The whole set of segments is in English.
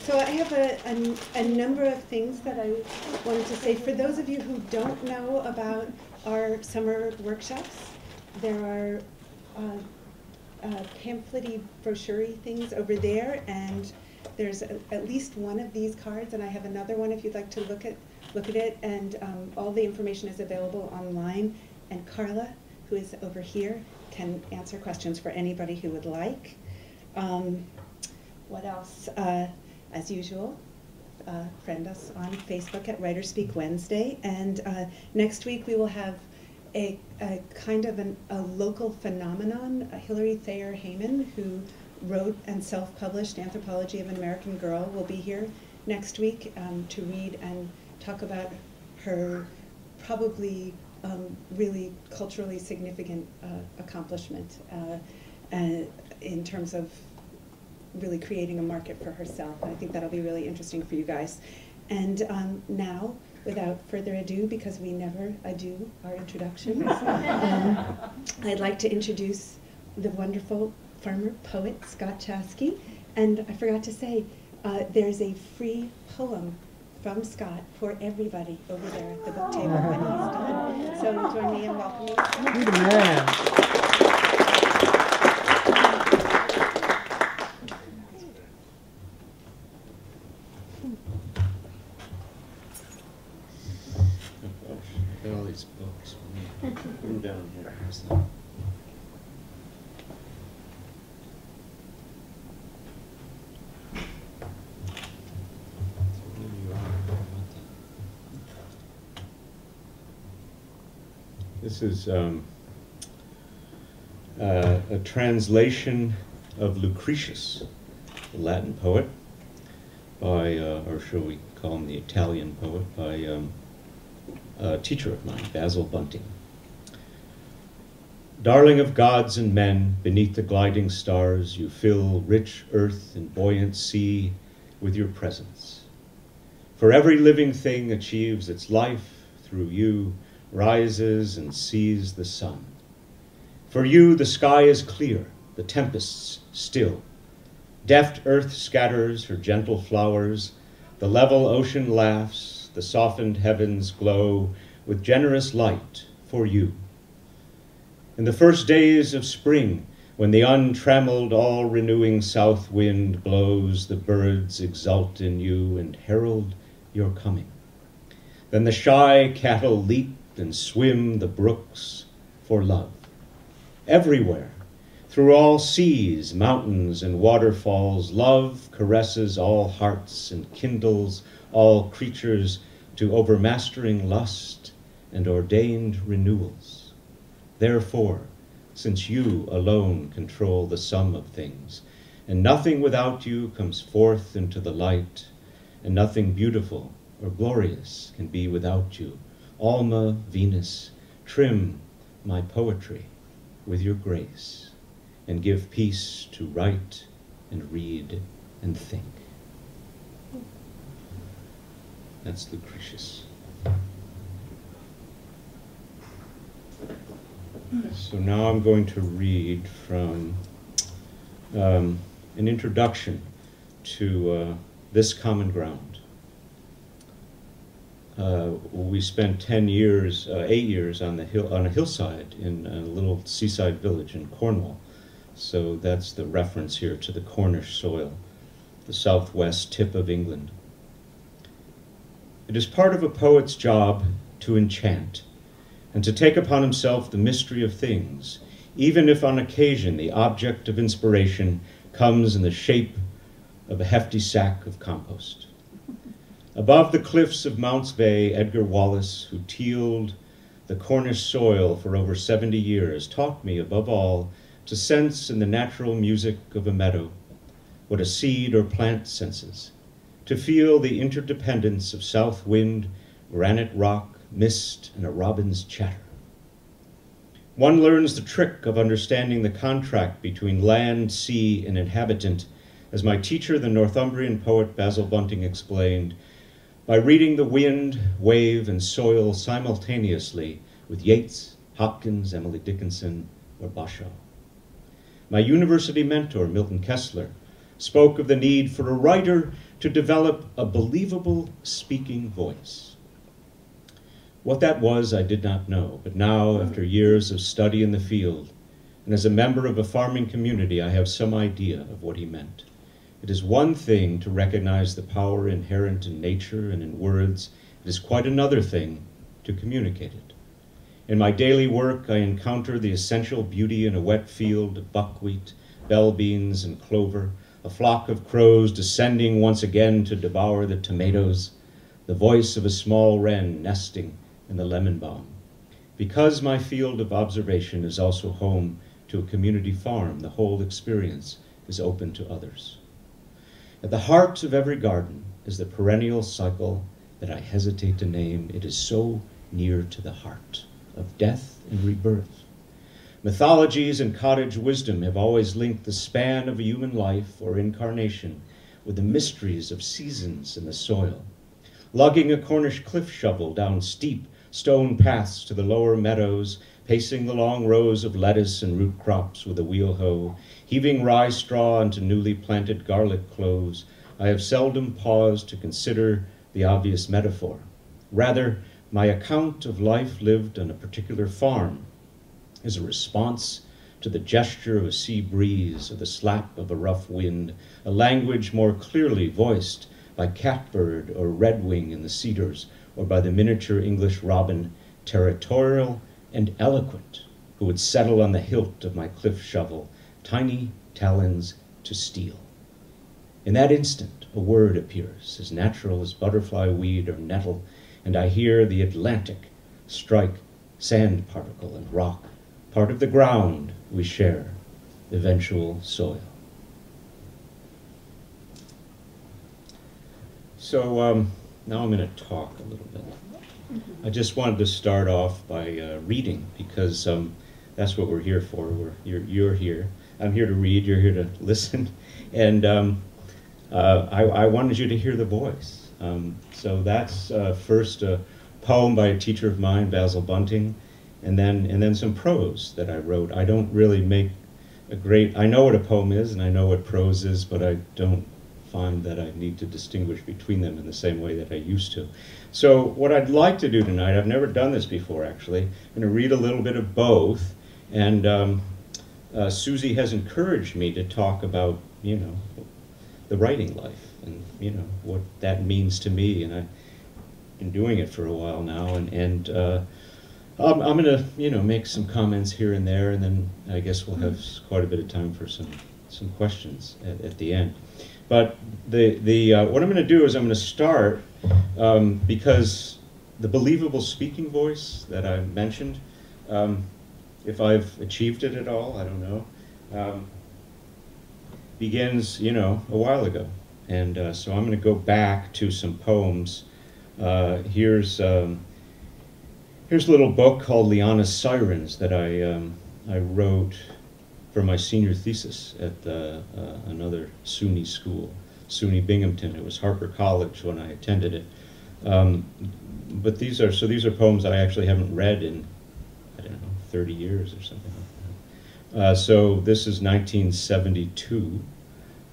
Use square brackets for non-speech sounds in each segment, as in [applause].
So I have a, a, a number of things that I wanted to say. For those of you who don't know about our summer workshops, there are uh, uh, pamphlet brochure things over there, and there's a, at least one of these cards, and I have another one if you'd like to look at look at it. And um, all the information is available online. And Carla, who is over here, can answer questions for anybody who would like. Um, what else? Uh, as usual, uh, friend us on Facebook at Writers Speak Wednesday. And uh, next week we will have a, a kind of an, a local phenomenon. Uh, Hilary Thayer Hamann, who wrote and self-published Anthropology of an American Girl, will be here next week um, to read and talk about her probably um, really culturally significant uh, accomplishment uh, in terms of really creating a market for herself. I think that'll be really interesting for you guys. And um, now, without further ado, because we never ado our introductions, [laughs] um, I'd like to introduce the wonderful farmer poet Scott Chaskey. And I forgot to say, uh, there's a free poem from Scott for everybody over there at the book table when he's done. So join me in welcoming Scott. Good man. down here. This is um, uh, a translation of Lucretius, the Latin poet, by, uh, or shall we call him the Italian poet, by um, a teacher of mine, Basil Bunting. Darling of gods and men, beneath the gliding stars, you fill rich earth and buoyant sea with your presence. For every living thing achieves its life through you, rises and sees the sun. For you, the sky is clear, the tempests still. Deft earth scatters her gentle flowers, the level ocean laughs, the softened heavens glow with generous light for you. In the first days of spring, when the untrammeled, all renewing south wind blows, the birds exult in you and herald your coming. Then the shy cattle leap and swim the brooks for love. Everywhere, through all seas, mountains, and waterfalls, love caresses all hearts and kindles all creatures to overmastering lust and ordained renewals. Therefore, since you alone control the sum of things, and nothing without you comes forth into the light, and nothing beautiful or glorious can be without you, Alma Venus, trim my poetry with your grace, and give peace to write and read and think. That's Lucretius. So now I'm going to read from um, an introduction to uh, This Common Ground. Uh, we spent 10 years, uh, eight years on, the hill, on a hillside in a little seaside village in Cornwall. So that's the reference here to the Cornish soil, the southwest tip of England. It is part of a poet's job to enchant and to take upon himself the mystery of things, even if on occasion the object of inspiration comes in the shape of a hefty sack of compost. Above the cliffs of Mounts Bay, Edgar Wallace, who tilled the Cornish soil for over 70 years, taught me, above all, to sense in the natural music of a meadow what a seed or plant senses, to feel the interdependence of south wind, granite rock, mist, and a robin's chatter. One learns the trick of understanding the contract between land, sea, and inhabitant, as my teacher, the Northumbrian poet Basil Bunting, explained, by reading the wind, wave, and soil simultaneously with Yeats, Hopkins, Emily Dickinson, or Basho. My university mentor, Milton Kessler, spoke of the need for a writer to develop a believable speaking voice. What that was, I did not know, but now, after years of study in the field, and as a member of a farming community, I have some idea of what he meant. It is one thing to recognize the power inherent in nature and in words, it is quite another thing to communicate it. In my daily work, I encounter the essential beauty in a wet field of buckwheat, bell beans, and clover, a flock of crows descending once again to devour the tomatoes, the voice of a small wren nesting in the lemon balm. Because my field of observation is also home to a community farm, the whole experience is open to others. At the heart of every garden is the perennial cycle that I hesitate to name. It is so near to the heart of death and rebirth. Mythologies and cottage wisdom have always linked the span of a human life or incarnation with the mysteries of seasons in the soil. Lugging a Cornish cliff shovel down steep stone paths to the lower meadows, pacing the long rows of lettuce and root crops with a wheel hoe, heaving rye straw into newly planted garlic cloves, I have seldom paused to consider the obvious metaphor. Rather, my account of life lived on a particular farm is a response to the gesture of a sea breeze or the slap of a rough wind, a language more clearly voiced by catbird or redwing in the cedars, or by the miniature English robin, territorial and eloquent, who would settle on the hilt of my cliff shovel, tiny talons to steal. In that instant, a word appears, as natural as butterfly weed or nettle, and I hear the Atlantic strike sand particle and rock part of the ground we share, eventual soil. So um, now I'm going to talk a little bit. I just wanted to start off by uh, reading because um, that's what we're here for. We're, you're, you're here. I'm here to read. You're here to [laughs] listen. And um, uh, I, I, wanted you to hear the voice. Um, so that's uh, first a poem by a teacher of mine, Basil Bunting and then and then some prose that I wrote. I don't really make a great. I know what a poem is, and I know what prose is, but I don't find that I need to distinguish between them in the same way that I used to. So what I'd like to do tonight, I've never done this before actually. I'm going to read a little bit of both, and um, uh, Susie has encouraged me to talk about you know the writing life and you know what that means to me, and I've been doing it for a while now, and and. Uh, um, I'm going to, you know, make some comments here and there, and then I guess we'll have quite a bit of time for some some questions at, at the end. But the the uh, what I'm going to do is I'm going to start um, because the believable speaking voice that I mentioned, um, if I've achieved it at all, I don't know, um, begins, you know, a while ago, and uh, so I'm going to go back to some poems. Uh, here's um, Here's a little book called Liana's Sirens that I, um, I wrote for my senior thesis at uh, another SUNY school, SUNY Binghamton. It was Harpur College when I attended it. Um, but these are, so these are poems I actually haven't read in, I don't know, 30 years or something like that. Uh, so this is 1972.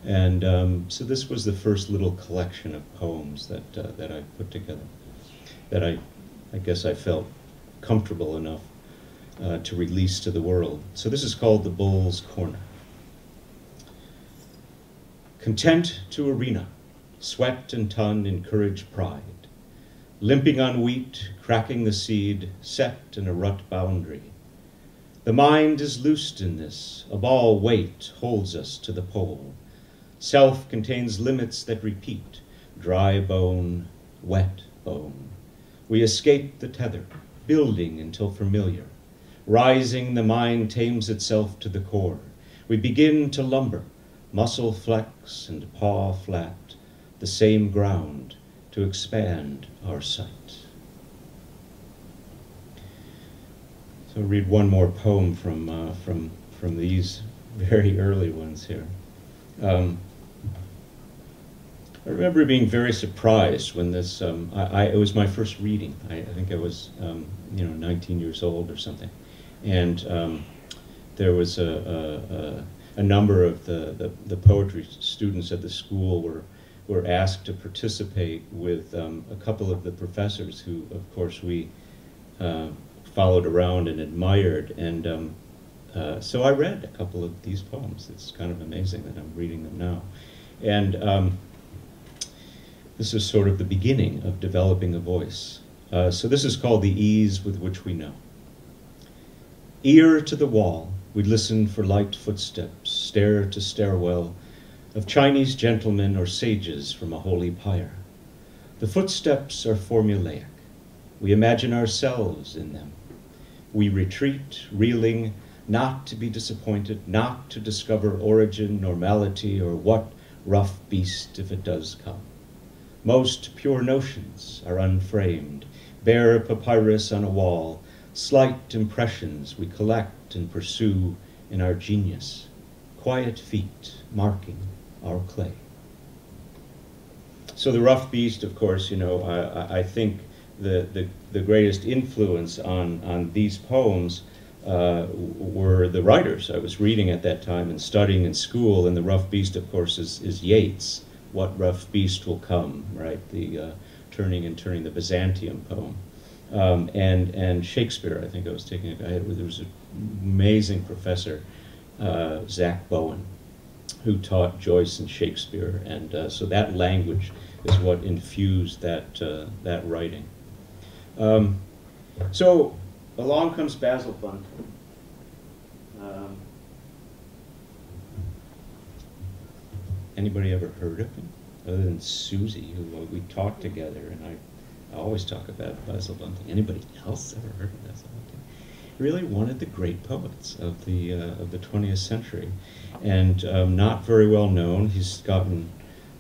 And um, so this was the first little collection of poems that, uh, that I put together, that I, I guess I felt comfortable enough uh, to release to the world. So this is called the Bull's Corner. Content to arena, sweat and ton encourage pride. Limping on wheat, cracking the seed, set in a rut boundary. The mind is loosed in this, a ball weight holds us to the pole. Self contains limits that repeat, dry bone, wet bone. We escape the tether, building until familiar. Rising, the mind tames itself to the core. We begin to lumber, muscle flex and paw flat, the same ground to expand our sight. So read one more poem from, uh, from, from these very early ones here. Um, I remember being very surprised when this, um, I, I, it was my first reading. I, I think I was, um, you know, 19 years old or something. And um, there was a, a, a, number of the, the, the poetry students at the school were, were asked to participate with um, a couple of the professors who, of course, we uh, followed around and admired. And um, uh, so I read a couple of these poems. It's kind of amazing that I'm reading them now. And um, this is sort of the beginning of developing a voice. Uh, so this is called the ease with which we know. Ear to the wall, we listen for light footsteps, stair to stairwell, of Chinese gentlemen or sages from a holy pyre. The footsteps are formulaic. We imagine ourselves in them. We retreat, reeling, not to be disappointed, not to discover origin, normality, or what rough beast if it does come. Most pure notions are unframed, bare papyrus on a wall, slight impressions we collect and pursue in our genius, quiet feet marking our clay. So the rough beast, of course, you know, I, I think the, the, the greatest influence on, on these poems uh, were the writers I was reading at that time and studying in school, and the rough beast, of course, is, is Yeats. What rough beast will come, right? The uh, turning and turning the Byzantium poem. Um, and and Shakespeare. I think I was taking a guy. There was an amazing professor, uh, Zach Bowen, who taught Joyce and Shakespeare, and uh, so that language is what infused that uh, that writing. Um, so along comes Basil Bunting. Um, anybody ever heard of him? Other than Susie, who we talked together, and I I always talk about Basil Bunting. Anybody else ever heard of Basil Bunting? Really one of the great poets of the uh, of the 20th century, and um, not very well known. He's gotten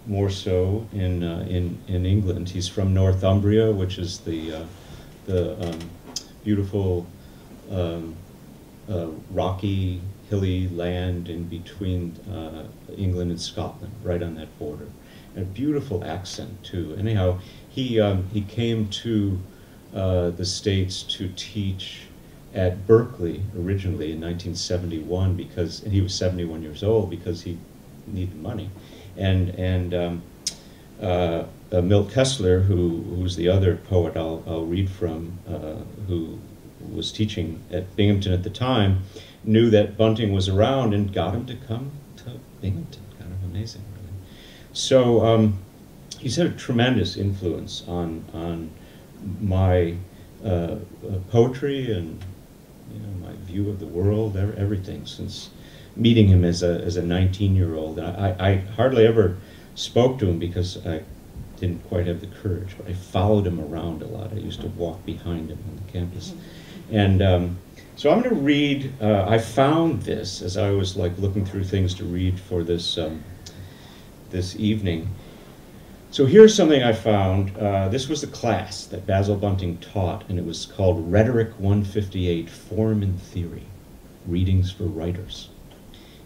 more so in uh, in in England. He's from Northumbria, which is the uh, the um, beautiful um, uh, rocky hilly land in between uh, England and Scotland, right on that border. And a beautiful accent too. Anyhow, he, um, he came to uh, the States to teach at Berkeley originally in 1971 because, and he was 71 years old because he needed money. And, and um, uh, Milt Kessler, who, who's the other poet I'll, I'll read from, uh, who was teaching at Binghamton at the time, knew that Bunting was around and got him to come to Binghamton. Kind of amazing, really. So um, he's had a tremendous influence on on my uh, uh, poetry and you know my view of the world, everything since meeting him as a as a 19 year old. I, I hardly ever spoke to him because I didn't quite have the courage, but I followed him around a lot. I used to walk behind him on the campus, and. Um, so I'm going to read. Uh, I found this as I was like looking through things to read for this um, this evening, so here's something I found. Uh, this was the class that Basil Bunting taught, and it was called Rhetoric 158 Form and Theory Readings for Writers.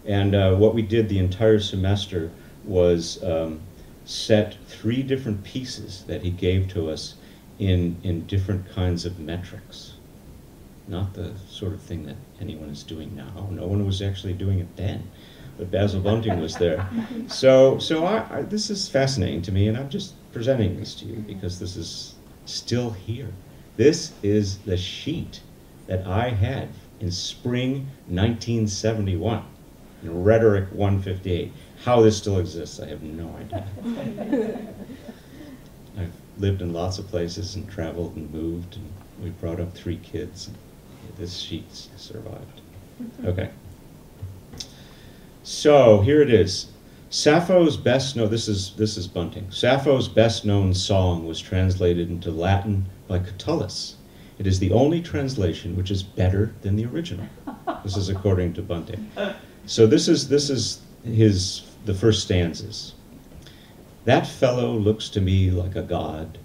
And uh, what we did the entire semester was um, set three different pieces that he gave to us in, in different kinds of metrics. Not the sort of thing that anyone is doing now. No one was actually doing it then but Basil Bunting was there. [laughs] So, so I, I, this is fascinating to me, and I'm just presenting this to you because this is still here. This is the sheet that I had in spring 1971 in Rhetoric 158. How this still exists, I have no idea. [laughs] I've lived in lots of places and traveled and moved, and we brought up three kids. This sheet survived. [laughs] Okay. So here it is. Sappho's best no this is this is Bunting. Sappho's best known song was translated into Latin by Catullus. It is the only translation which is better than the original. This is according to Bunting. So this is this is his the first stanzas. That fellow looks to me like a god,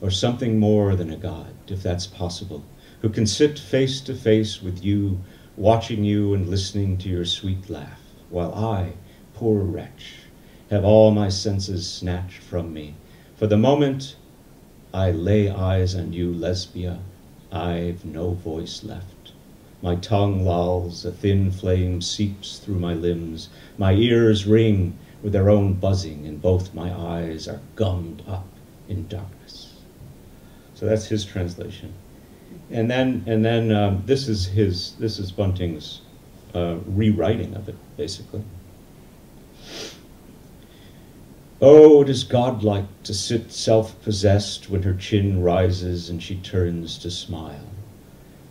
or something more than a god, if that's possible, who can sit face to face with you, watching you and listening to your sweet laugh while I, poor wretch, have all my senses snatched from me. For the moment I lay eyes on you, Lesbia, I've no voice left. My tongue lolls, a thin flame seeps through my limbs. My ears ring with their own buzzing, and both my eyes are gummed up in darkness. So that's his translation. And then, and then um, this is his, this is Bunting's uh, rewriting of it, basically. Oh, it is godlike to sit self possessed when her chin rises and she turns to smile.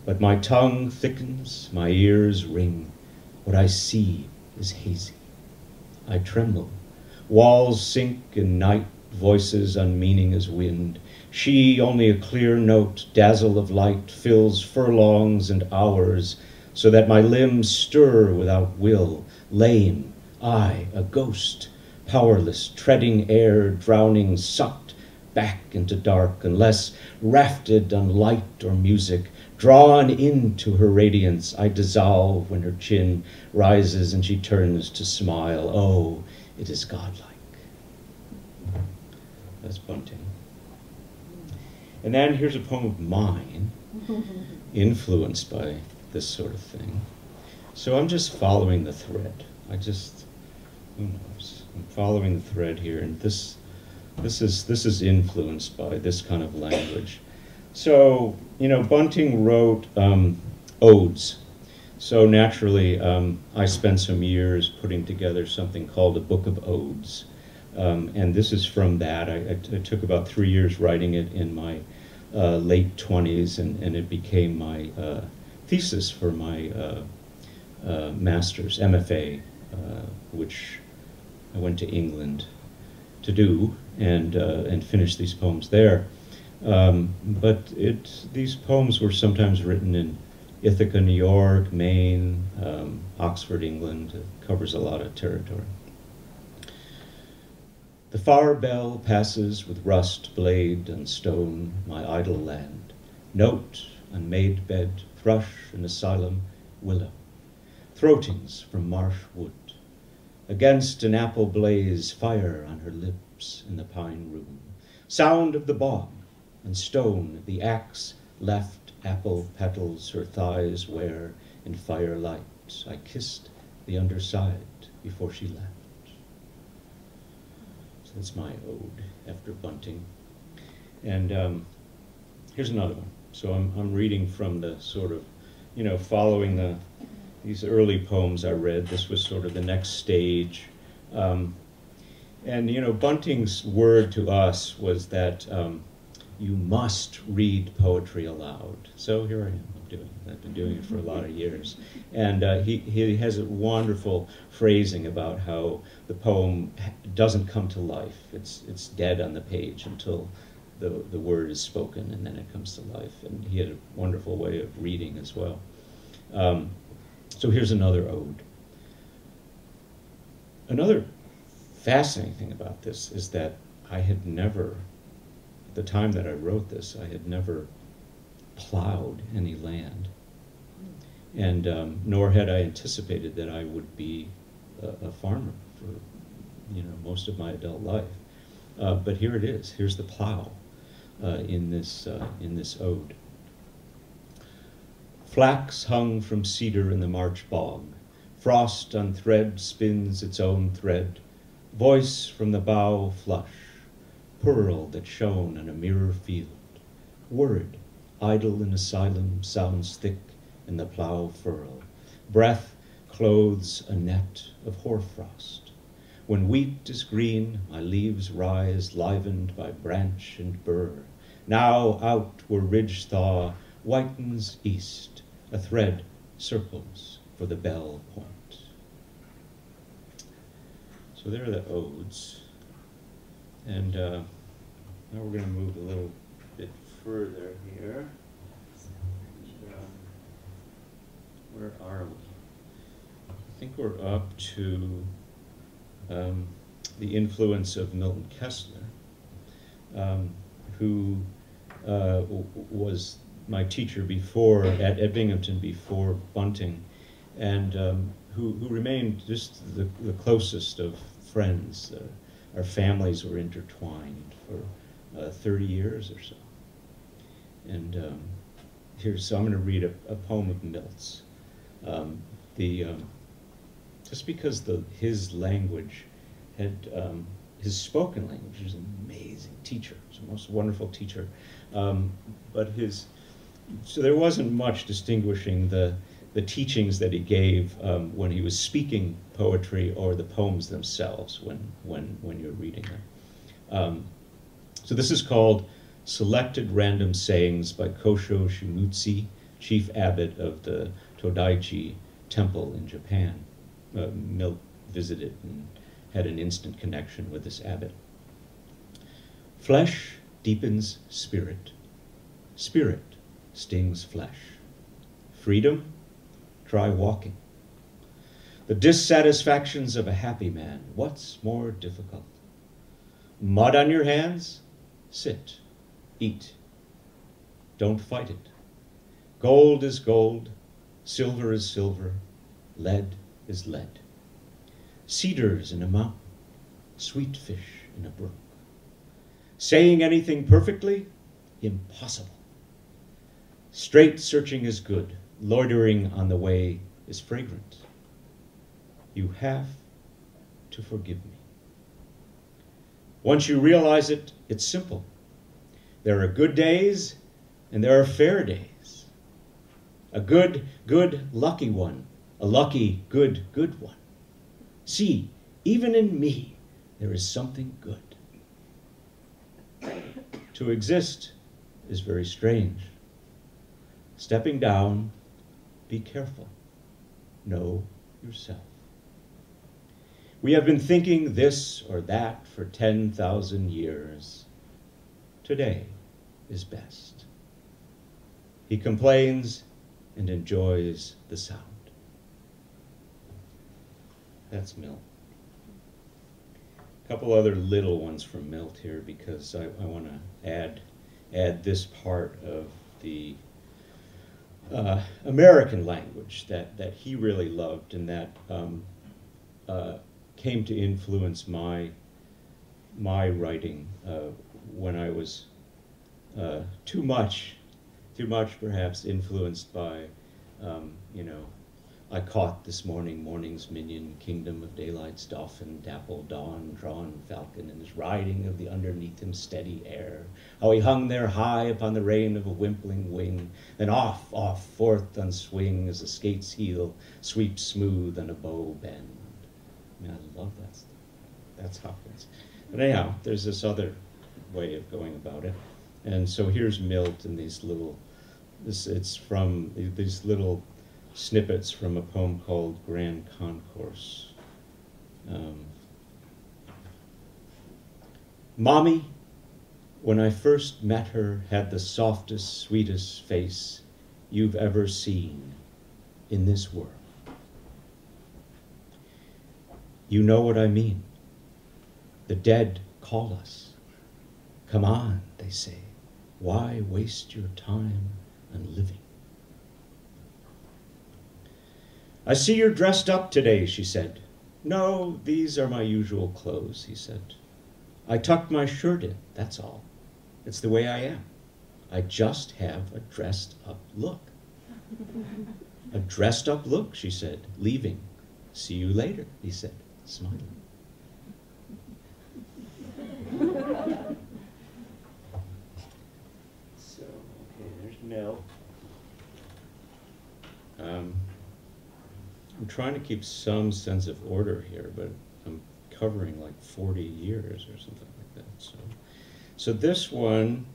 But my tongue thickens, my ears ring. What I see is hazy. I tremble. Walls sink in night, voices unmeaning as wind. She, only a clear note, dazzle of light, fills furlongs and hours, so that my limbs stir without will, lame, I, a ghost, powerless, treading air, drowning, sucked back into dark, unless rafted on light or music, Drawn into her radiance, I dissolve when her chin rises and she turns to smile. Oh, it is godlike. That's Bunting. And then here's a poem of mine, [laughs] influenced by this sort of thing. So I'm just following the thread. I just, who knows? I'm following the thread here, and this, this is this is influenced by this kind of language. So, you know, Bunting wrote um, odes. So naturally, um, I spent some years putting together something called a book of odes. Um, and this is from that. I, I, took about three years writing it in my uh, late 20s, and, and it became my uh, thesis for my uh, uh master's, MFA, uh, which I went to England to do and, uh, and finish these poems there. Um, but it, these poems were sometimes written in Ithaca, New York, Maine, um, Oxford, England. It covers a lot of territory. The far bell passes with rust, blade, and stone, my idle land. Note, and unmade bed, thrush, and asylum, willow. Throatings from marsh wood. Against an apple blaze, fire on her lips in the pine room. Sound of the bog, and stone the axe left apple petals her thighs wear in firelight. I kissed the underside before she left. So that's my ode after Bunting. And um, here's another one. So I'm, I'm reading from the sort of, you know, following the these early poems I read. This was sort of the next stage. Um, and, you know, Bunting's word to us was that um, you must read poetry aloud. So here I am. I'm doing it. I've been doing it for a lot of years. And uh, he, he has a wonderful phrasing about how the poem doesn't come to life. It's, it's dead on the page until the, the word is spoken and then it comes to life. And he had a wonderful way of reading as well. Um, so here's another ode. Another fascinating thing about this is that I had never at the time that I wrote this, I had never plowed any land. And um, nor had I anticipated that I would be a, a, farmer for you know most of my adult life. Uh, but here it is. Here's the plow uh, in this uh, in this ode. Flax hung from cedar in the March bog. Frost on thread spins its own thread. Voice from the bough flush pearl that shone on a mirror field. Word, idle in asylum, sounds thick in the plough furrow, Breath clothes a net of hoarfrost. When wheat is green, my leaves rise, livened by branch and burr. Now out where ridge thaw whitens east, a thread circles for the bell point. So there are the odes. And uh, now we're going to move a little bit further here. Where are we? I think we're up to um, the influence of Milton Kessler, um, who uh, was my teacher before at, at Binghamton before Bunting, and um, who, who remained just the, the closest of friends. Uh, our families were intertwined for uh, 30 years or so. And um, here's, so I'm going to read a, a poem of Milt's. Um, the, um, just because the, his language had, um, his spoken language, he was an amazing teacher, he was a most wonderful teacher. Um, but his, so there wasn't much distinguishing the, the teachings that he gave um, when he was speaking poetry or the poems themselves when, when, when you're reading them. Um, so this is called Selected Random Sayings by Kosho Shimizu, chief abbot of the Todaiji Temple in Japan. Uh, visited and had an instant connection with this abbot. Flesh deepens spirit. Spirit stings flesh. Freedom, try walking. The dissatisfactions of a happy man, what's more difficult? Mud on your hands? Sit, eat. Don't fight it. Gold is gold, silver is silver, lead is lead. Cedars in a mountain, sweet fish in a brook. Saying anything perfectly? Impossible. Straight searching is good, loitering on the way is fragrant. You have to forgive me. Once you realize it, it's simple. There are good days and there are fair days. A good, good, lucky one, a lucky, good, good one. See, even in me, there is something good. To exist is very strange. Stepping down, be careful. Know yourself. We have been thinking this or that for 10,000 years. Today is best. He complains and enjoys the sound. That's Milt. A couple other little ones from Milt here because I, I want to add add this part of the uh, American language that, that he really loved and that um, uh, came to influence my my writing uh, when I was uh, too much, too much perhaps influenced by, um, you know, I caught this morning morning's minion, kingdom of daylight's dolphin, dapple dawn, drawn falcon, and his riding of the underneath him steady air. How he hung there high upon the rein of a wimpling wing, then off, off, forth on swing as a skate's heel sweeps smooth on a bow bend. I mean, I love that stuff. That's Hopkins. But anyhow, there's this other way of going about it. And so here's Milt and these little, this, it's from these little snippets from a poem called Grand Concourse. Um, Mommy, when I first met her, had the softest, sweetest face you've ever seen in this world. You know what I mean. The dead call us. Come on, they say. Why waste your time on living? I see you're dressed up today, she said. No, these are my usual clothes, he said. I tucked my shirt in, that's all. It's the way I am. I just have a dressed up look. a dressed up look, she said, leaving. See you later, he said smiling. so, okay, there's Mel. Um, I'm trying to keep some sense of order here, but I'm covering like 40 years or something like that. So, so this one,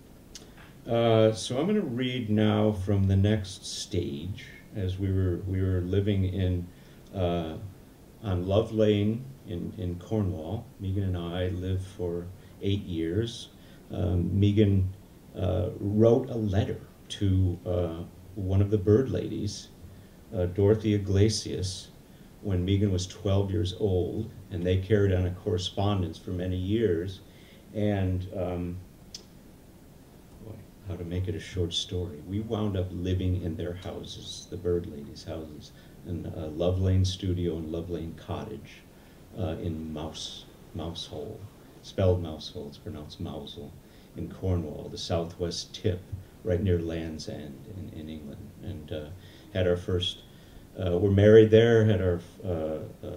uh, so I'm going to read now from the next stage as we were we were living in uh, on Love Lane in, in Cornwall. Megan and I lived for eight years. Um, Megan uh, wrote a letter to uh, one of the bird ladies, uh, Dorothy Yglesias, when Megan was 12 years old, and they carried on a correspondence for many years. And um, boy, how to make it a short story. We wound up living in their houses, the bird ladies' houses in uh, Love Lane Studio and Love Lane Cottage uh, in Mouse, Mousehole, spelled Mousehole, it's pronounced Mousel, in Cornwall, the southwest tip, right near Land's End in, in England, and uh, had our first. Uh, we're married there, had our uh, uh,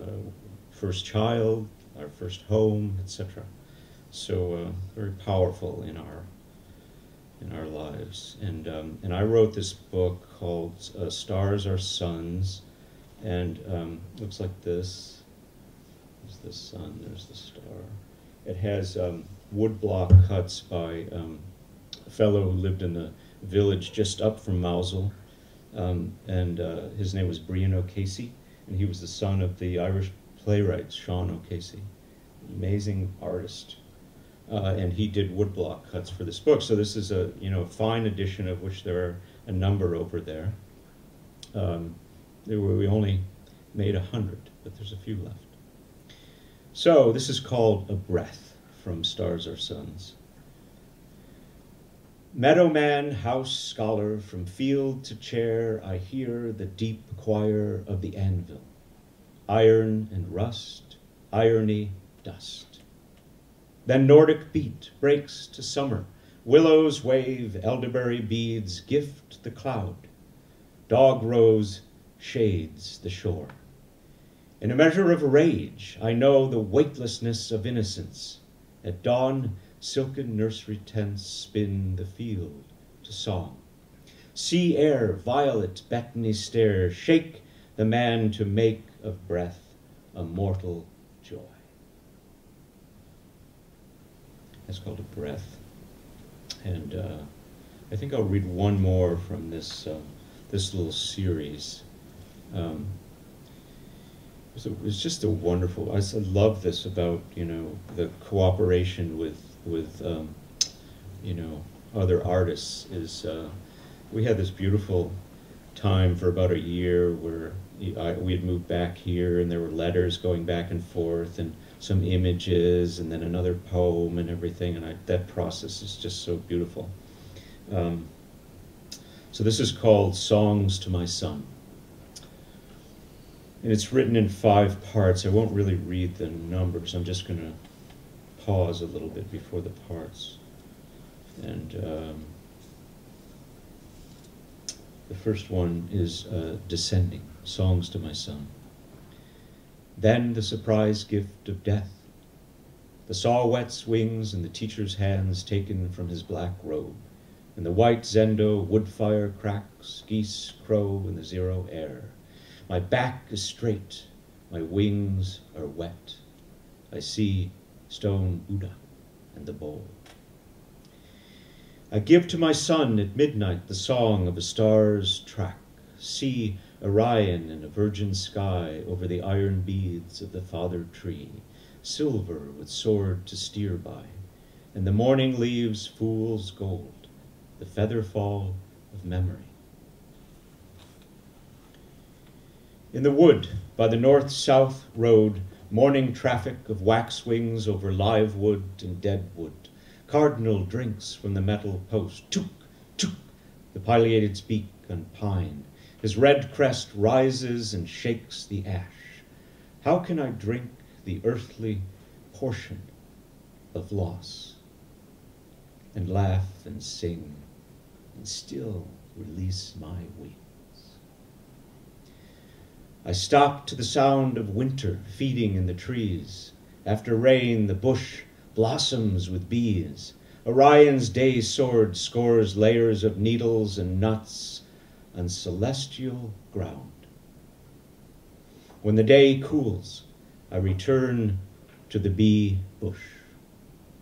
first child, our first home, etc. So uh, very powerful in our in our lives. And um, and I wrote this book called uh, "Stars Are Suns," and um, looks like this. There's the sun. There's the star. It has um, woodblock cuts by um, a fellow who lived in the village just up from Mousehole, um, and uh, his name was Breon O'Casey, and he was the son of the Irish playwright Sean O'Casey, amazing artist. Uh, and he did woodblock cuts for this book. So this is a you know fine edition of which there are a number over there. Um, there were, we only made a hundred, but there's a few left. So this is called a breath from Stars Are Suns. Meadowman, house scholar, from field to chair, I hear the deep choir of the anvil, iron and rust, irony, dust. Then Nordic beat breaks to summer, willows wave, elderberry beads gift the cloud, dog rose shades the shore. In a measure of rage, I know the weightlessness of innocence. At dawn, silken nursery tents spin the field to song. Sea air, violet, Bethany stair, shake the man to make of breath a mortal joy. That's called a breath. And uh, I think I'll read one more from this, uh, this little series. Um, it was just a wonderful. I love this about you know the cooperation with with um, you know other artists is uh, we had this beautiful time for about a year where I, we had moved back here and there were letters going back and forth and some images and then another poem and everything and I, that process is just so beautiful. Um, so this is called Songs to My Son. And it's written in five parts. I won't really read the numbers. I'm just going to pause a little bit before the parts. And um, the first one is uh, Descending Songs to My Son. Then the surprise gift of death. The saw-whet's wings and the teacher's hands taken from his black robe. And the white zendo wood fire cracks, geese crow in the zero air. My back is straight, my wings are wet. I see stone Buddha and the bowl. I give to my son at midnight the song of a star's track. See Orion in a virgin sky over the iron beads of the father tree, silver with sword to steer by, and the morning leaves fool's gold, the feather fall of memory. In the wood by the north south road, morning traffic of wax wings over live wood and dead wood. Cardinal drinks from the metal post. Took, took, the pileated's beak on pine. His red crest rises and shakes the ash. How can I drink the earthly portion of loss and laugh and sing and still release my wings? I stop to the sound of winter feeding in the trees. After rain, the bush blossoms with bees. Orion's day sword scores layers of needles and nuts on celestial ground. When the day cools, I return to the bee bush.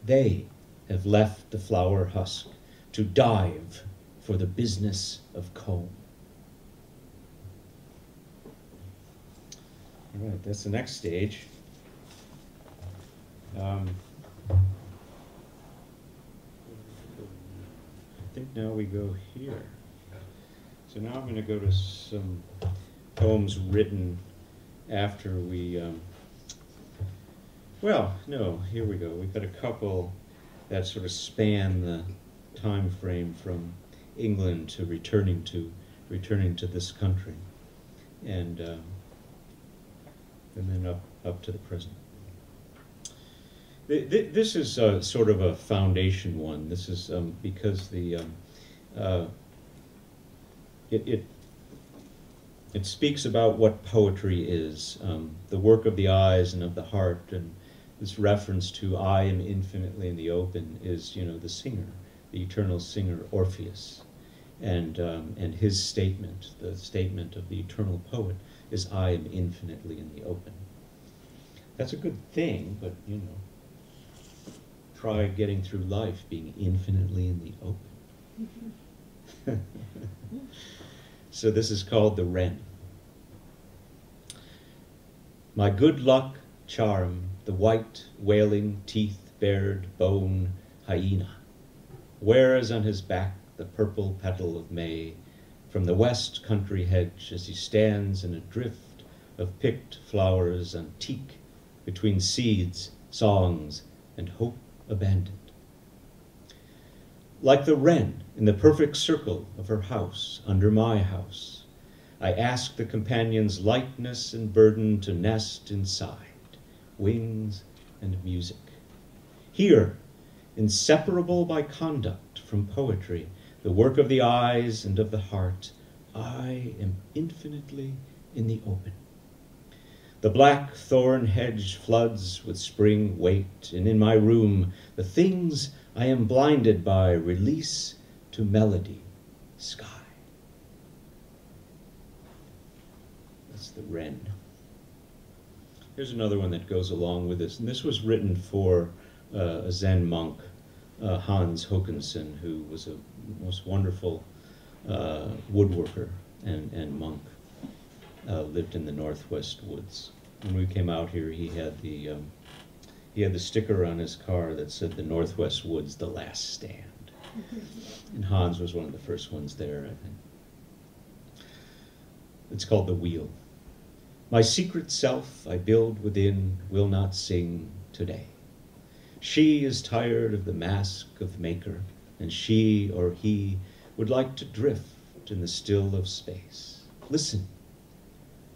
They have left the flower husk to dive for the business of comb. All right, that's the next stage. Um, I think now we go here. So now I'm going to go to some poems written after we. Um, well, no, here we go. We've got a couple that sort of span the time frame from England to returning to returning to this country, and. Um, and then up, up to the present. This is sort of a foundation one. This is um, because the um, uh, it, it, it speaks about what poetry is, um, the work of the eyes and of the heart, and this reference to I am infinitely in the open is, you know, the singer, the eternal singer Orpheus, and um, and his statement, the statement of the eternal poet, is I am infinitely in the open. That's a good thing, but you know, try getting through life being infinitely in the open. [laughs] so this is called the wren. My good luck charm, the white, wailing, teeth-bared bone hyena, wears on his back the purple petal of May from the west country hedge as he stands in a drift of picked flowers and teak between seeds, songs, and hope abandoned. Like the wren in the perfect circle of her house under my house, I ask the companion's lightness and burden to nest inside, wings and music. Here, inseparable by conduct from poetry, the work of the eyes and of the heart, I am infinitely in the open. The black thorn hedge floods with spring weight, and in my room the things I am blinded by release to melody, sky. That's the wren. Here's another one that goes along with this, and this was written for uh, a Zen monk, uh, Hans Håkansson, who was a most wonderful uh, woodworker and, and monk. Uh, lived in the northwest woods. When we came out here, he had the um, he had the sticker on his car that said "The Northwest Woods, the Last Stand," [laughs] and Hans was one of the first ones there. I think. It's called the Wheel. My secret self I build within will not sing today. She is tired of the mask of maker, and she or he would like to drift in the still of space. Listen,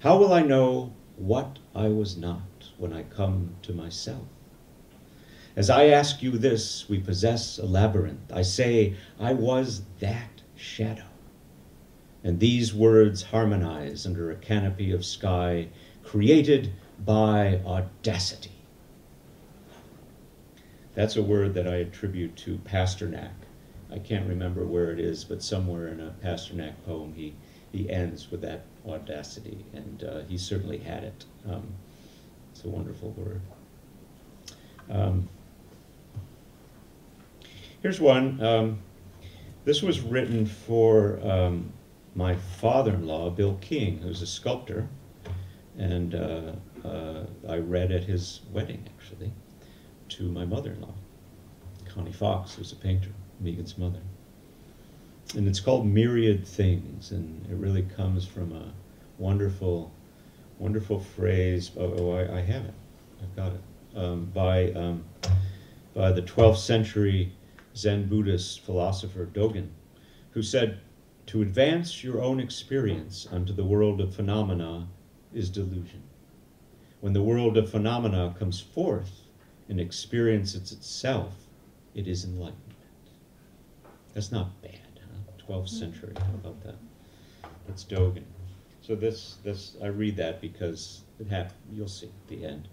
how will I know what I was not when I come to myself? As I ask you this, we possess a labyrinth. I say, I was that shadow. And these words harmonize under a canopy of sky created by audacity. That's a word that I attribute to Pasternak. I can't remember where it is, but somewhere in a Pasternak poem, he, he ends with that audacity, and uh, he certainly had it. Um, it's a wonderful word. Um, here's one. Um, this was written for um, my father-in-law, Bill King, who's a sculptor, and uh, uh, I read at his wedding, actually, to my mother-in-law, Connie Fox, who's a painter, Megan's mother. And it's called Myriad Things, and it really comes from a wonderful, wonderful phrase. Oh, oh I, I, have it. I've got it. Um, by, um, by the 12th century Zen Buddhist philosopher Dogen, who said, to advance your own experience unto the world of phenomena is delusion. When the world of phenomena comes forth and experiences itself, it is enlightenment. That's not bad, huh? 12th mm-hmm. century, how about that? That's Dogen. So this, this, I read that because it happened, you'll see at the end.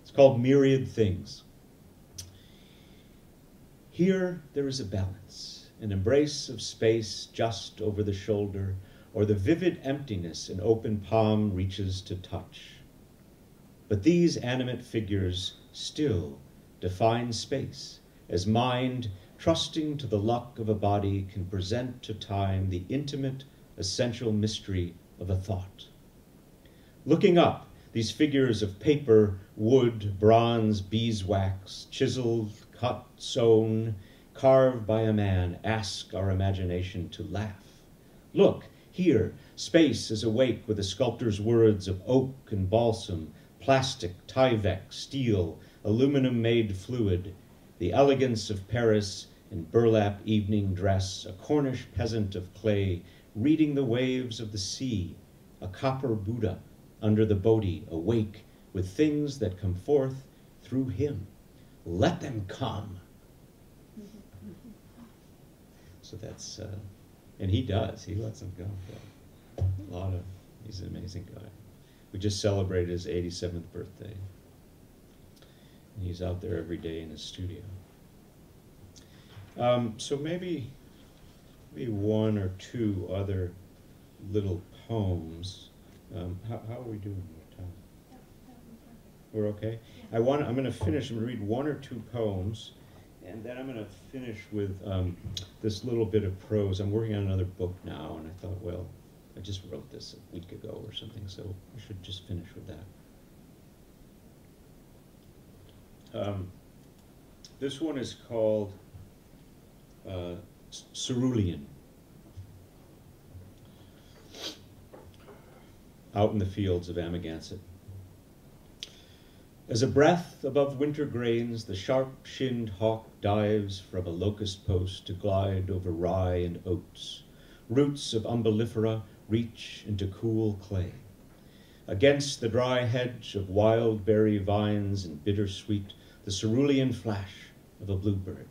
It's called Myriad Things. Here there is a balance an embrace of space just over the shoulder, or the vivid emptiness an open palm reaches to touch. But these animate figures still define space, as mind, trusting to the luck of a body, can present to time the intimate, essential mystery of a thought. Looking up, these figures of paper, wood, bronze, beeswax, chiseled, cut, sewn, carved by a man, ask our imagination to laugh. Look, here, space is awake with the sculptor's words of oak and balsam, plastic, Tyvek, steel, aluminum-made fluid, the elegance of Paris in burlap evening dress, a Cornish peasant of clay, reading the waves of the sea, a copper Buddha under the Bodhi, awake with things that come forth through him. Let them come. So that's uh, And he does. He lets them go. A lot of. He's an amazing guy. We just celebrated his 87th birthday. And he's out there every day in his studio. Um, so maybe, maybe one or two other little poems. Um, how, how are we doing with time? We're okay. I want. I'm going to finish. I'm going to read one or two poems, and then I'm going to finish with um, this little bit of prose. I'm working on another book now, and I thought, well, I just wrote this a week ago or something, so I should just finish with that. Um, this one is called uh, Cerulean. Out in the fields of Amagansett. As a breath above winter grains, the sharp shinned hawk dives from a locust post to glide over rye and oats. Roots of umbellifera reach into cool clay. Against the dry hedge of wild berry vines and bittersweet, the cerulean flash of a bluebird.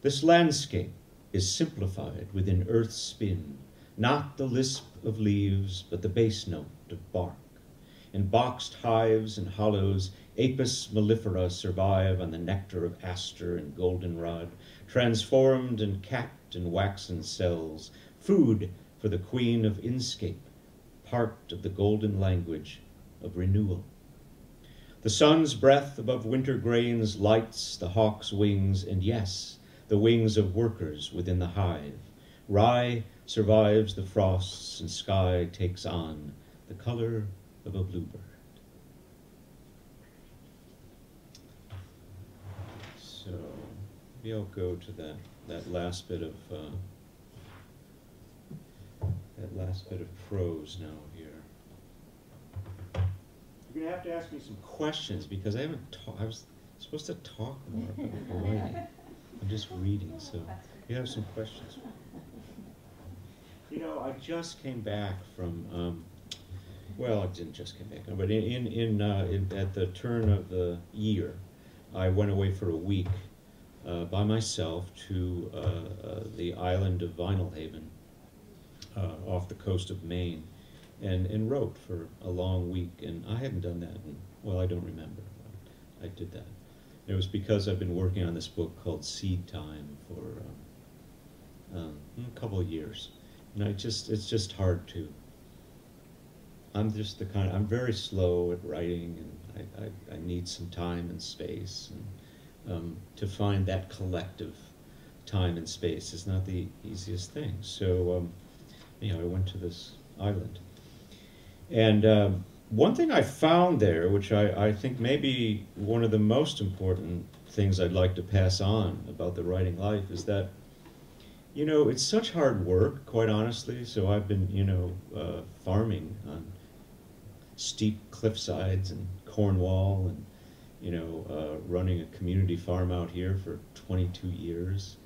This landscape is simplified within earth's spin, not the lisp of leaves, but the bass note of bark. In boxed hives and hollows, Apis mellifera survive on the nectar of aster and goldenrod, transformed and capped in waxen cells, food for the queen of inscape, part of the golden language of renewal. The sun's breath above winter grains lights the hawk's wings, and yes, the wings of workers within the hive. Rye survives the frosts, and sky takes on the color of a bluebird. So maybe I'll go to that, that last bit of uh, that last bit of prose now here. You're gonna have to ask me some questions because I haven't talked. I was supposed to talk more. [laughs] I'm just reading, so you have some questions. You know, I just came back from. Um, well, I didn't just come back, but in in, in, uh, in, at the turn of the year, I went away for a week uh, by myself to uh, uh the island of Vinalhaven, uh, off the coast of Maine, and and wrote for a long week. And I hadn't done that. In, well, I don't remember. I did that. It was because I've been working on this book called Seed Time for um, um, a couple of years, and I just it's just hard to I'm just the kind. Of, I'm very slow at writing, and I, I, I need some time and space, and um, to find that collective time and space is not the easiest thing. So, um, you know, I went to this island, and um, one thing I found there, which I, I think may be one of the most important things I'd like to pass on about the writing life, is that you know, it's such hard work, quite honestly. So I've been, you know, uh, farming on steep cliff sides and Cornwall and you know uh, running a community farm out here for 22 years.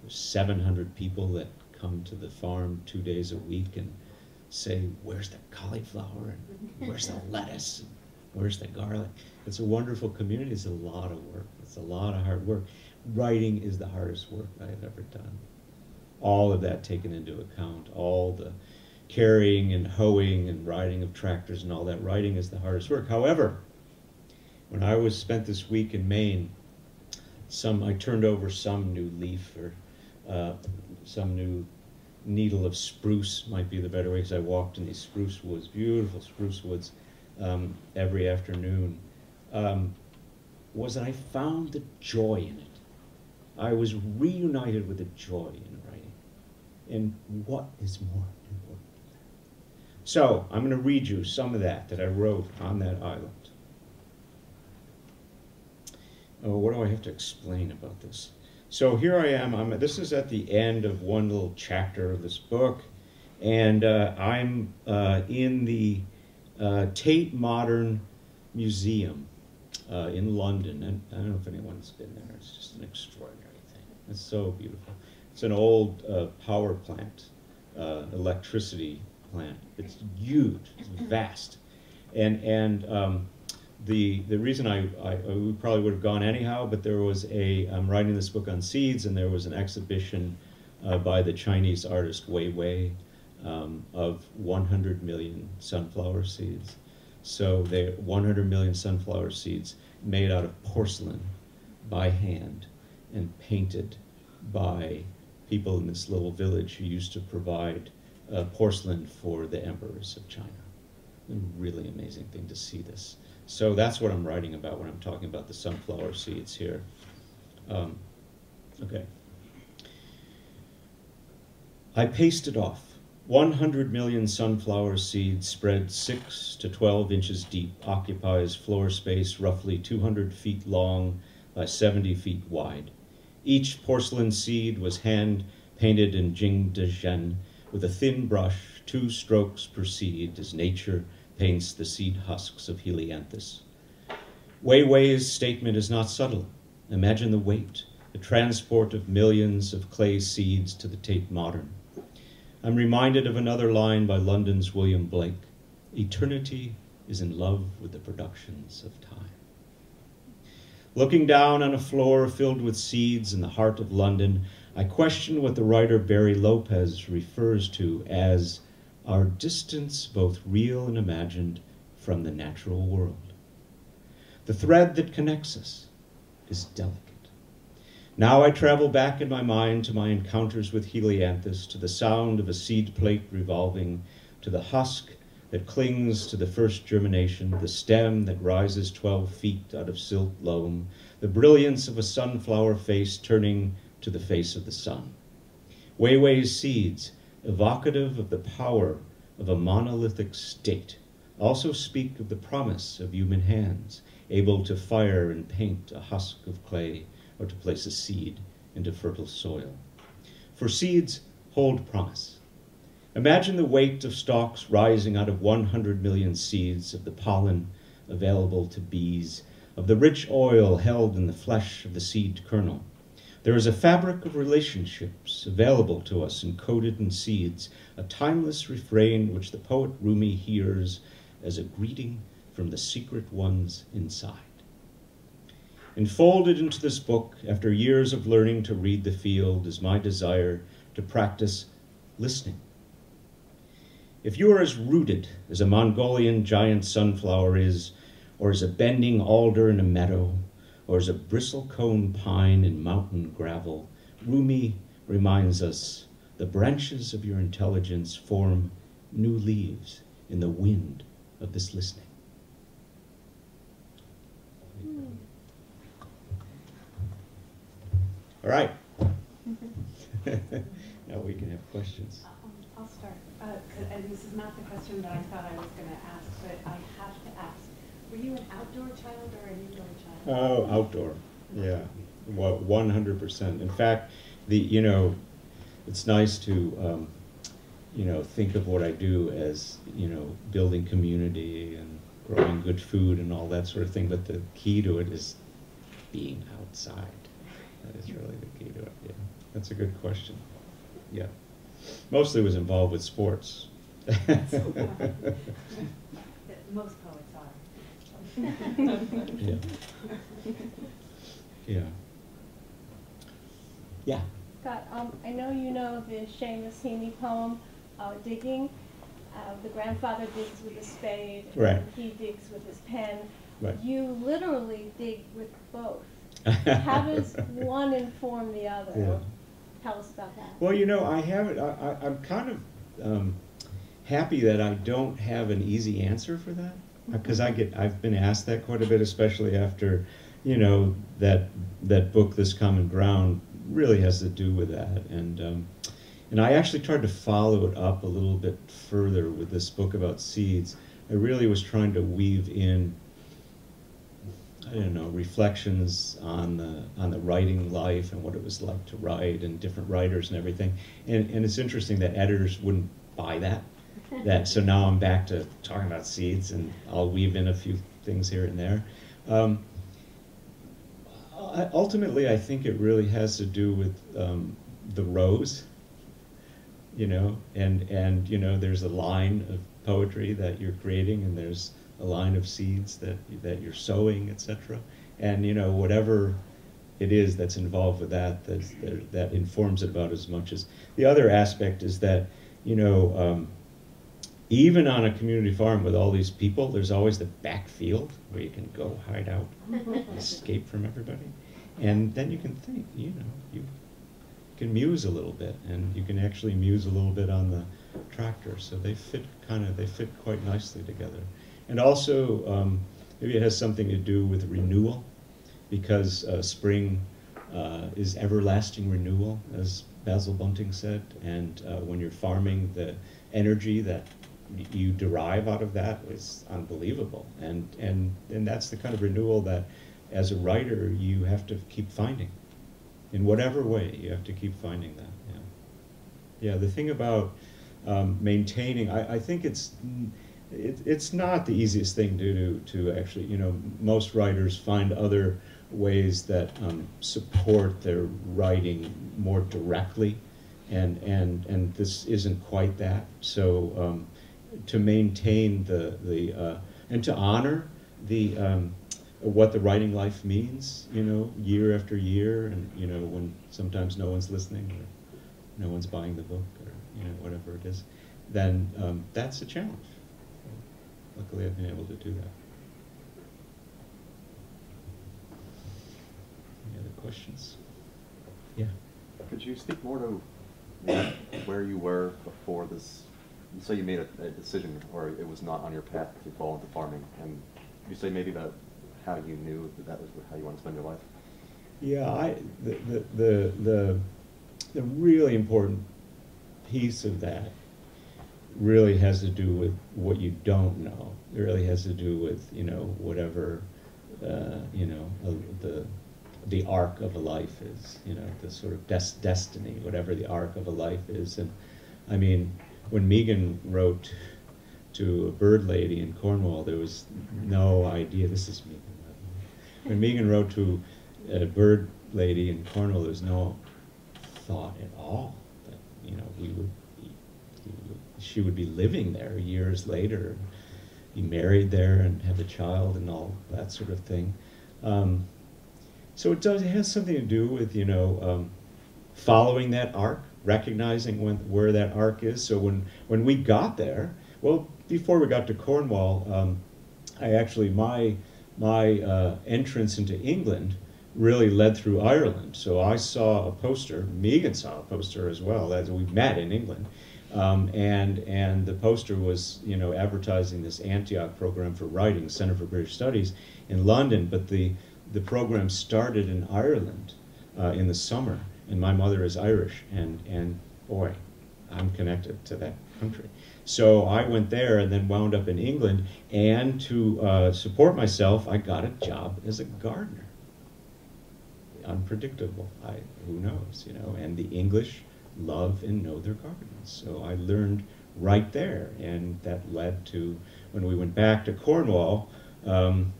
There's 700 people that come to the farm two days a week and say, "Where's the cauliflower? And where's the lettuce? And where's the garlic?" It's a wonderful community. It's a lot of work. It's a lot of hard work. Writing is the hardest work I have ever done. All of that taken into account, all the carrying and hoeing and riding of tractors and all that. Writing is the hardest work. However, when I was spent this week in Maine, some I turned over some new leaf or uh, some new needle of spruce might be the better way because I walked in these spruce woods, beautiful spruce woods, um, every afternoon. Um, was that I found the joy in it. I was reunited with the joy in writing. And what is more important? So I'm going to read you some of that that I wrote on that island. Oh, what do I have to explain about this? So here I am. I'm, this is at the end of one little chapter of this book, and uh, I'm uh, in the uh, Tate Modern Museum uh, in London. And I don't know if anyone's been there. It's just an extraordinary thing. It's so beautiful. It's an old uh, power plant, uh, electricity plant. It's huge, it's vast, and and um, the the reason I, I we probably would have gone anyhow, but there was a I'm writing this book on seeds, and there was an exhibition uh, by the Chinese artist Wei Wei um, of 100 million sunflower seeds. So they 100 million sunflower seeds made out of porcelain by hand and painted by people in this little village who used to provide uh, porcelain for the emperors of China. A really amazing thing to see this. So that's what I'm writing about when I'm talking about the sunflower seeds here. Um, okay. I pasted it off. 100 million sunflower seeds spread 6 to 12 inches deep occupies floor space roughly 200 feet long by 70 feet wide. Each porcelain seed was hand painted in jing Jingdezhen with a thin brush, two strokes per seed, as nature paints the seed husks of Helianthus. Wei Wei's statement is not subtle. Imagine the weight, the transport of millions of clay seeds to the Tate Modern. I'm reminded of another line by London's William Blake Eternity is in love with the productions of time. Looking down on a floor filled with seeds in the heart of London, I question what the writer Barry Lopez refers to as our distance, both real and imagined, from the natural world. The thread that connects us is delicate. Now I travel back in my mind to my encounters with Helianthus, to the sound of a seed plate revolving, to the husk that clings to the first germination, the stem that rises 12 feet out of silt loam, the brilliance of a sunflower face turning to the face of the sun. Wei Wei's seeds evocative of the power of a monolithic state, also speak of the promise of human hands, able to fire and paint a husk of clay or to place a seed into fertile soil. For seeds hold promise. Imagine the weight of stalks rising out of 100 million seeds of the pollen available to bees, of the rich oil held in the flesh of the seed kernel, there is a fabric of relationships available to us encoded in seeds, a timeless refrain which the poet Rumi hears as a greeting from the secret ones inside. Enfolded into this book, after years of learning to read the field, is my desire to practice listening. If you are as rooted as a Mongolian giant sunflower is, or as a bending alder in a meadow, or as a bristlecone pine in mountain gravel, Rumi reminds us the branches of your intelligence form new leaves in the wind of this listening. All right. [laughs] now we can have questions. Um, I'll start. Uh, and this is not the question that I thought I was going to ask, but I have to ask. Were you an outdoor child or an indoor child? Oh, outdoor. Yeah, one hundred percent. In fact, the you know, it's nice to um, you know think of what I do as you know building community and growing good food and all that sort of thing. But the key to it is being outside. That is really the key to it. Yeah, that's a good question. Yeah, mostly was involved with sports. [laughs] [laughs] Most [laughs] yeah. Yeah. Yeah. Scott, um, I know you know the Seamus Heaney poem, uh, Digging. Uh, the grandfather digs with a spade, right. and he digs with his pen. Right. You literally dig with both. [laughs] How does one inform the other? Yeah. Tell us about that. Well, you know, I haven't. I, I, I'm kind of um, happy that I don't have an easy answer for that because I get I've been asked that quite a bit, especially after, you know, that that book, This Common Ground, really has to do with that, and um, and I actually tried to follow it up a little bit further with this book about seeds. I really was trying to weave in. I don't know reflections on the on the writing life and what it was like to write and different writers and everything, and and it's interesting that editors wouldn't buy that that so now I'm back to talking about seeds, and I'll weave in a few things here and there. Um, I, ultimately, I think it really has to do with um, the rows, you know, and and you know, there's a line of poetry that you're creating, and there's a line of seeds that that you're sowing, etc. And you know, whatever it is that's involved with that that, that informs it about as much as the other aspect is that you know um, even on a community farm with all these people there's always the back field where you can go hide out [laughs] escape from everybody. And then you can think you know you can muse a little bit and you can actually muse a little bit on the tractor. So they fit kind of they fit quite nicely together. And also um, maybe it has something to do with renewal because uh, spring uh, is everlasting renewal, as Basil Bunting said. And uh, when you're farming, the energy that you derive out of that is unbelievable. And, and, and that's the kind of renewal that, as a writer, you have to keep finding. In whatever way, you have to keep finding that. Yeah, yeah the thing about um, maintaining, I, I think it's it, it's not the easiest thing to do to actually, you know, most writers find other ways that um, support their writing more directly, and and and this isn't quite that. So um, to maintain the the uh, and to honor the um, what the writing life means, you know, year after year, and you know when sometimes no one's listening or no one's buying the book or you know whatever it is, then um, that's a challenge. Luckily, I've been able to do that. Any other questions? Yeah. Could you speak more to where you were before this? So you made a, a, decision, or it was not on your path to fall into farming, and you say maybe about how you knew that that was how you want to spend your life. Yeah, I the the the the, the really important piece of that really has to do with what you don't know. It really has to do with you know whatever uh, you know uh, the the arc of a life is, you know, the sort of des- destiny, whatever the arc of a life is. And I mean, when Megan wrote to a bird lady in Cornwall, there was no idea. This is Megan. When Megan wrote to a bird lady in Cornwall, there was no thought at all that you know we would, be, she would be living there years later, be married there and have a child and all that sort of thing. Um, so it does it has something to do with you know um, following that arc, recognizing when, where that arc is. So when when we got there, well, before we got to Cornwall, um, I actually my my uh, entrance into England really led through Ireland. So I saw a poster. Megan saw a poster as well. As we met in England. Um, and and the poster was you know advertising this Antioch program for writing, Center for British Studies in London. But the the program started in Ireland uh, in the summer, and my mother is Irish, and, and boy, I'm connected to that country. So I went there and then wound up in England, and to uh, support myself, I got a job as a gardener. Unpredictable, I, who knows, you know, and the English love and know their gardens. So I learned right there, and that led to, when we went back to Cornwall, um,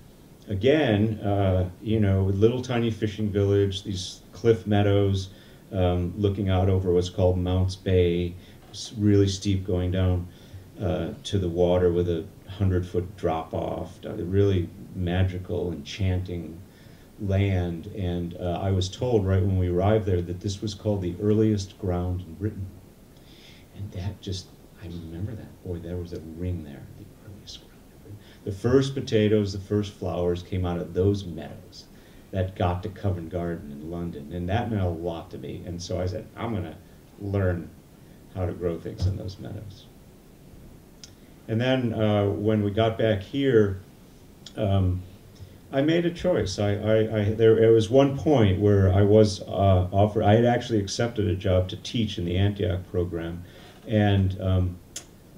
again, uh, you know, little tiny fishing village, these cliff meadows, um, looking out over what's called Mounts Bay, it's really steep going down uh, to the water with a hundred foot drop off, uh, really magical, enchanting land. And uh, I was told right when we arrived there that this was called the earliest ground in Britain. And that just, I remember that. Boy, there was a ring there the first potatoes, the first flowers came out of those meadows that got to Covent Garden in London. And that meant a lot to me. And so I said, I'm going to learn how to grow things in those meadows. And then uh, when we got back here, um, I made a choice. I, I, I, there, was one point where I was uh, offered, I had actually accepted a job to teach in the Antioch program. And um,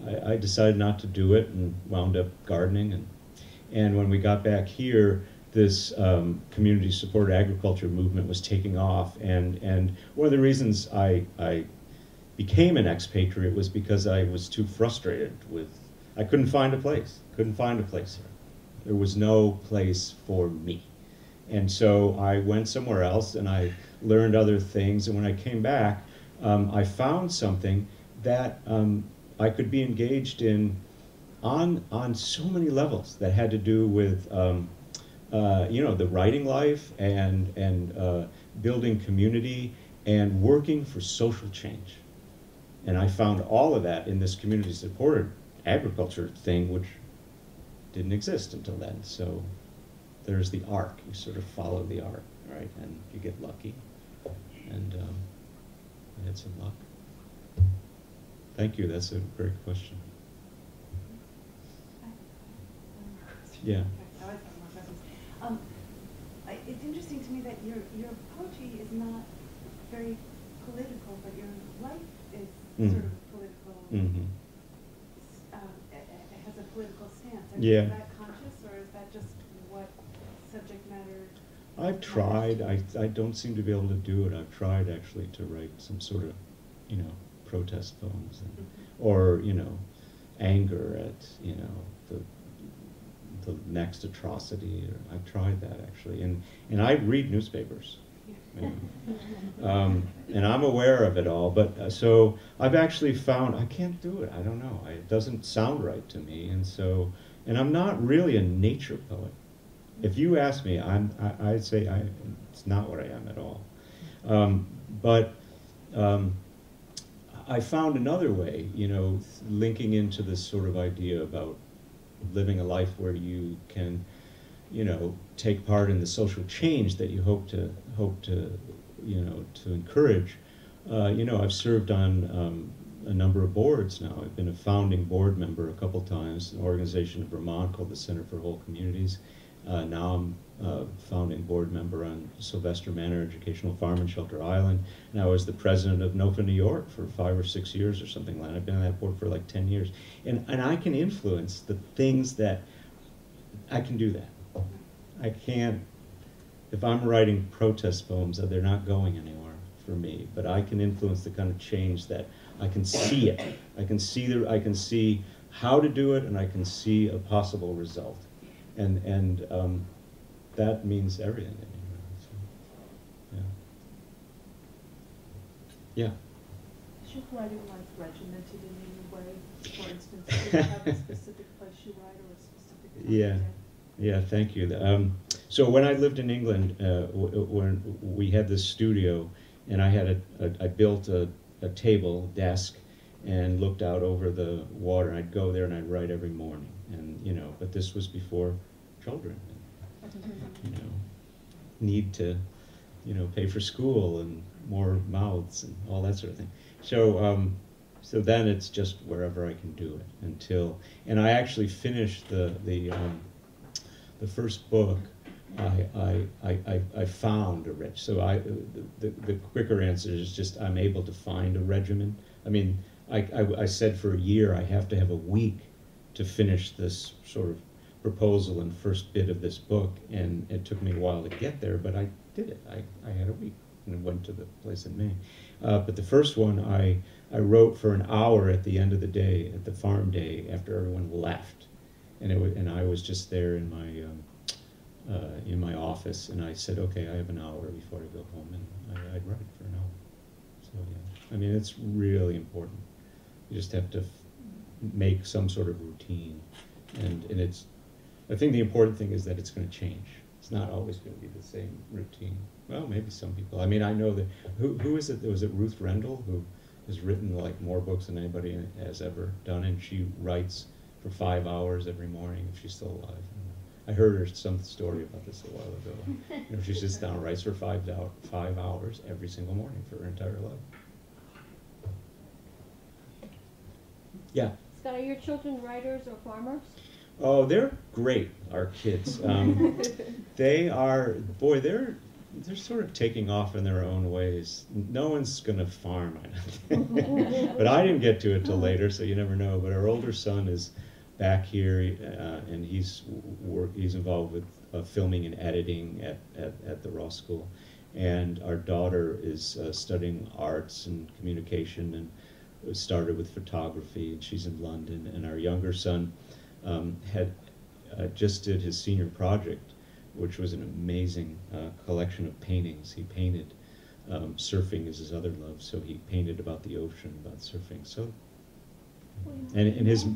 I, I, decided not to do it and wound up gardening. And, and when we got back here, this um, community supported agriculture movement was taking off. And, and one of the reasons I, I became an expatriate was because I was too frustrated with, I couldn't find a place, couldn't find a place here. There was no place for me. And so I went somewhere else and I learned other things. And when I came back, um, I found something that um, I could be engaged in on on so many levels that had to do with um, uh, you know, the writing life and, and uh, building community and working for social change. And I found all of that in this community supported agriculture thing, which didn't exist until then. So there's the arc. You sort of follow the arc, right? And you get lucky. And um, I had some luck. Thank you. That's a great question. Yeah. I always have more questions. Um, it's interesting to me that your, your poetry is not very political, but your life is Mhm. sort of political. hmm Um, it, it has a political stance. I Yeah. Is that conscious, or is that just what subject matter? I've tried. I, I don't seem to be able to do it. I've tried actually to write some sort of, you know, protest poems and, or, you know, anger at, you know, the, the next atrocity. Or, I've tried that actually. And, and I read newspapers. And, [laughs] um, and I'm aware of it all, but uh, so I've actually found I can't do it. I don't know. I, it doesn't sound right to me, and so and I'm not really a nature poet. If you ask me, I'm I, I'd say I, it's not what I am at all. Um, but um, I found another way, you know, linking into this sort of idea about living a life where you can you know, take part in the social change that you hope to hope to, you know, to encourage. Uh, you know, I've served on um, a number of boards now. I've been a founding board member a couple times, an organization in Vermont called the Center for Whole Communities. Uh, now I'm a founding board member on Sylvester Manor Educational Farm in Shelter Island, and I was the president of NOFA New York for five or six years or something like that. I've been on that board for like 10 years. And, and I can influence the things that, I can do that. I can't, if I'm writing protest poems, uh, they're not going anywhere for me, but I can influence the kind of change that I can see it. I can see the, I can see how to do it, and I can see a possible result, and and um, that means everything to me. So, yeah. Yeah. Is your writing life regimented in any way? For instance, do you have a [laughs] specific place you write or a specific time Yeah. Yeah, thank you. Um, so when I lived in England, uh, w- when we had this studio, and I had a, a I built a, a table desk, and looked out over the water. I'd go there and I'd write every morning, and you know. But this was before children, and, you know, need to, you know, pay for school and more mouths and all that sort of thing. So. Um, so then it's just wherever I can do it until, and I actually finished the the um, the first book, I, I, I, I, found a reg. So I, the, the, the quicker answer is just I'm able to find a regimen. I mean, I, I, I said for a year I have to have a week to finish this sort of proposal and first bit of this book, and it took me a while to get there, but I did it. I, I had a week and went to the place in Maine. Uh, but the first one I, I wrote for an hour at the end of the day, at the farm day, after everyone left and it was, and I was just there in my um, uh, in my office, and I said, okay, I have an hour before I go home, and I, I'd write for an hour. So yeah, I mean, it's really important. You just have to make some sort of routine, and and it's. I think the important thing is that it's going to change. It's not always going to be the same routine. Well, maybe some people. I mean, I know that who who is it? Was it Ruth Rendell who has written like more books than anybody has ever done, and she writes for five hours every morning if she's still alive. I heard her some story about this a while ago. You know, she sits down, and writes for five dou- five hours every single morning for her entire life. Yeah. Scott, are your children writers or farmers? Oh, they're great. Our kids. Um, [laughs] they are boy. They're they're sort of taking off in their own ways. No one's gonna farm, I [laughs] but I didn't get to it till later, so you never know. But our older son is back here, uh, and he's work, he's involved with uh, filming and editing at, at, at the Ross School. And our daughter is uh, studying arts and communication, and started with photography, and she's in London. And our younger son um, had uh, just did his senior project, which was an amazing uh, collection of paintings. He painted. Um, surfing is his other love, so he painted about the ocean, about surfing. So, and, and his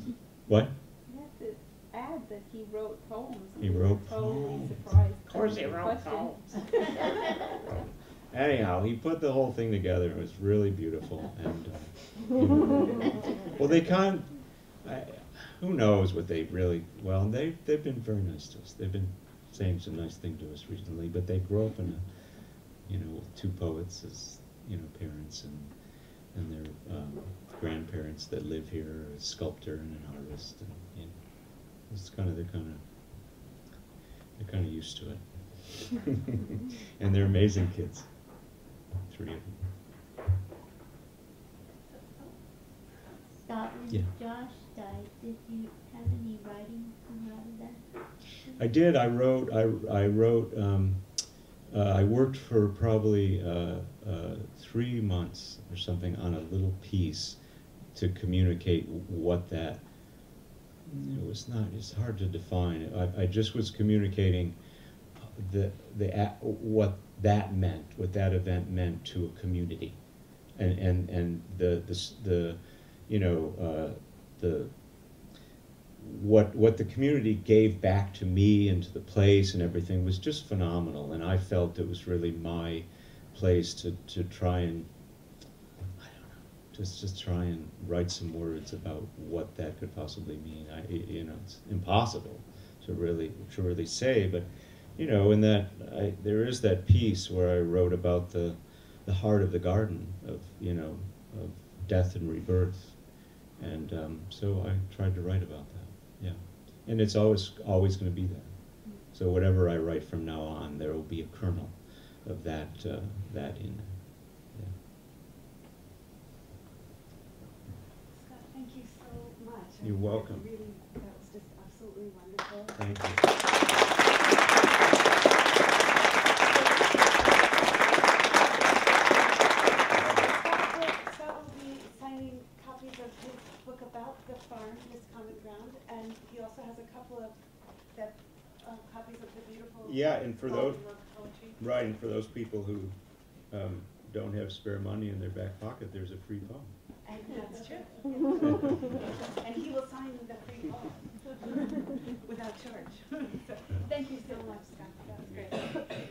what? You have to add that he wrote poems. He We were wrote Totally poems. surprised. Of course he wrote question. [laughs] [laughs] Anyhow, he put the whole thing together. It was really beautiful, and uh, you know, [laughs] well, they can't. I, who knows what they really? Well, they they've been very nice to us. They've been saying some nice thing to us recently. But they grew up in a, you know, with two poets as you know parents, and and their um, grandparents that live here, a sculptor and an artist, and you know, it's kind of they're kind of they're kind of used to it, [laughs] [laughs] and they're amazing kids. Three of them. Scott, when Yeah. Josh died, did you have any writing come out of that? I did. I wrote. I, I wrote. Um, uh, I worked for probably uh, uh, three months or something on a little piece to communicate what that. It was not. It's hard to define. I, I just was communicating the the what that meant, what that event meant to a community, and and and the the the, you know uh, the what what the community gave back to me and to the place and everything was just phenomenal. And I felt it was really my place to, to try and I don't know just just try and write some words about what that could possibly mean. I you know it's impossible to really to really say but you know in that I, there is that piece where I wrote about the the heart of the garden of you know of death and rebirth and um, so I tried to write about that. Yeah, and it's always always going to be there. So whatever I write from now on, there will be a kernel of that uh, that in there. Yeah. Scott, thank you so much. You're welcome. Really, that was just absolutely wonderful. Thank you. Scott will, Scott will be signing copies of his book about the farm, his common ground, and he also has a couple of, that, uh, copies of the beautiful. Yeah, and for those- poetry. Right, and for those people who um, don't have spare money in their back pocket, there's a free poem. And that's true. [laughs] And he will sign the free poem [laughs] without charge. [laughs] So, Thank you so much, Scott, that was great.